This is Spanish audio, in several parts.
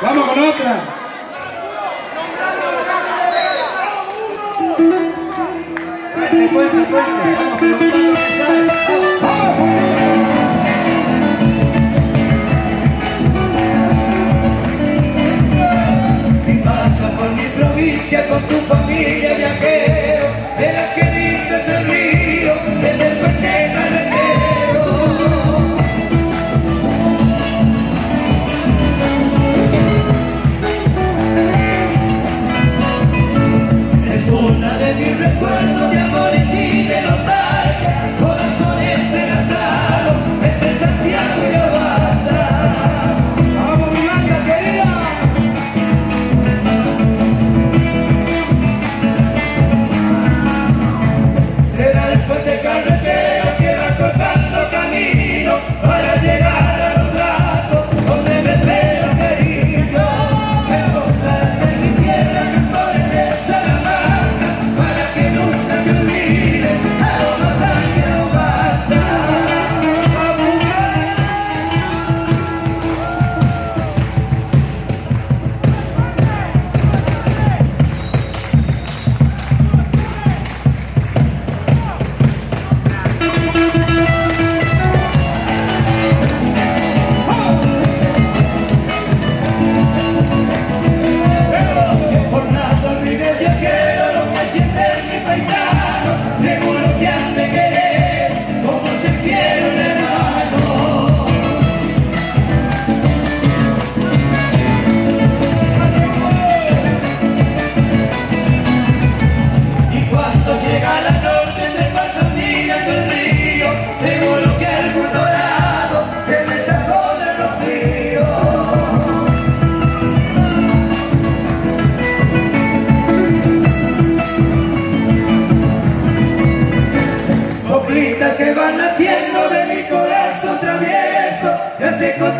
Vamos con otra.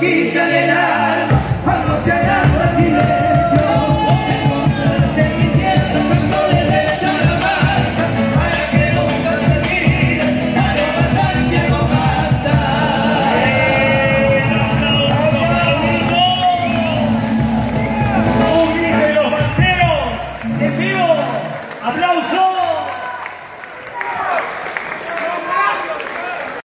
Naciendo